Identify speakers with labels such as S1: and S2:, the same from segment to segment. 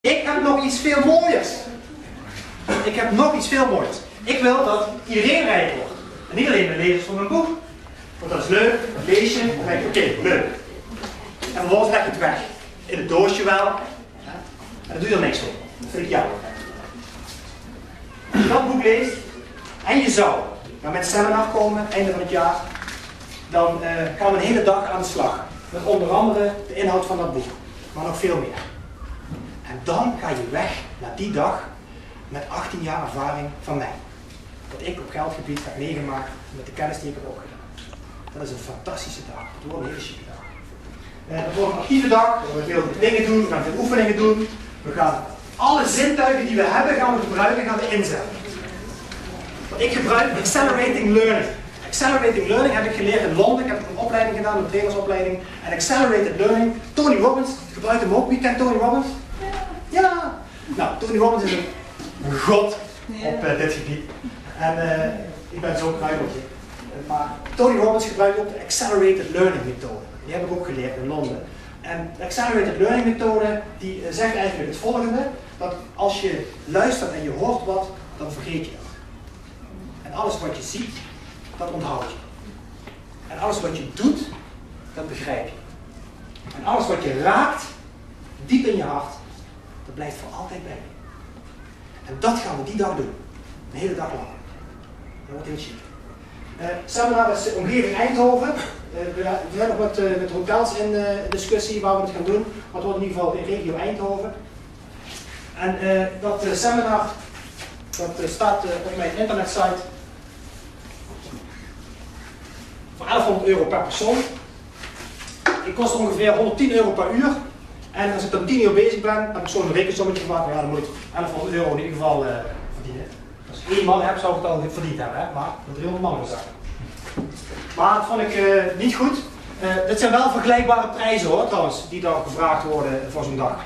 S1: Ik heb nog iets veel mooiers. Ik heb nog iets veel mooiers. Ik wil dat iedereen rijk wordt. En niet alleen de lezers van mijn boek. Want dat is leuk, dat lees je, dan denk oké, leuk. En vervolgens leg je het weg. In het doosje wel. En dan doe je er niks mee. Dat vind ik jammer. Als je dat boek leest, en je zou naar mijn seminar komen, einde van het jaar, dan eh, gaan we een hele dag aan de slag. Met onder andere de inhoud van dat boek. Maar nog veel meer. En dan ga je weg naar die dag met 18 jaar ervaring van mij. Wat ik op geldgebied heb meegemaakt met de kennis die ik heb opgedaan. Dat is een fantastische dag. Het wordt een hele chique dag. Eh, het wordt een dag. We gaan veel dingen doen, we gaan veel oefeningen doen. We gaan alle zintuigen die we hebben, gaan we gebruiken, gaan we inzetten. Wat ik gebruik, accelerating learning. Accelerating learning heb ik geleerd in Londen. Ik heb een opleiding gedaan, een trainersopleiding. En accelerated learning, Tony Robbins gebruikt hem ook. Wie kent Tony Robbins? Ja! Nou, Tony Robbins is een god op eh, dit gebied. En eh, ik ben zo'n kruimeltje. Maar Tony Robbins gebruikt ook de Accelerated Learning methode. Die heb ik ook geleerd in Londen. En de Accelerated Learning methode die eh, zegt eigenlijk het volgende. Dat als je luistert en je hoort wat, dan vergeet je dat. En alles wat je ziet, dat onthoud je. En alles wat je doet, dat begrijp je. En alles wat je raakt, diep in je hart, dat blijft voor altijd bij je. En dat gaan we die dag doen. Een hele dag lang. Dat wordt heel chic. Uh, seminar is de omgeving Eindhoven. Uh, we, zijn nog met, uh, met hotels in uh, discussie waar we het gaan doen. Maar het wordt in ieder geval in regio Eindhoven. En dat seminar dat staat op mijn internetsite voor 1100 euro per persoon. Ik kost ongeveer 110 euro per uur. En als ik dan 10 uur bezig ben, heb ik zo'n rekensommetje gemaakt. Ja, dan moet ik 1100 euro in ieder geval verdienen. Als ik één man heb, zou ik het al verdiend hebben, hè? maar met 300 man gezegd. Maar dat vond ik uh, niet goed. Uh, dit zijn wel vergelijkbare prijzen hoor, trouwens, die dan gevraagd worden voor zo'n dag.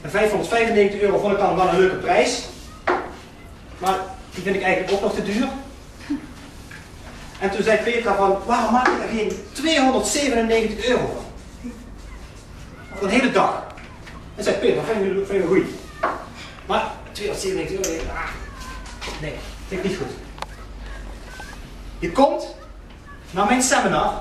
S1: En 595 euro vond ik dan wel een leuke prijs. Maar die vind ik eigenlijk ook nog te duur. En toen zei Petra van, waarom maak je er geen 297 euro van? Voor een hele dag. En zei Petra, vind je, vind je goed? Maar 297 euro, ah, nee, vind ik niet goed. Je komt naar mijn seminar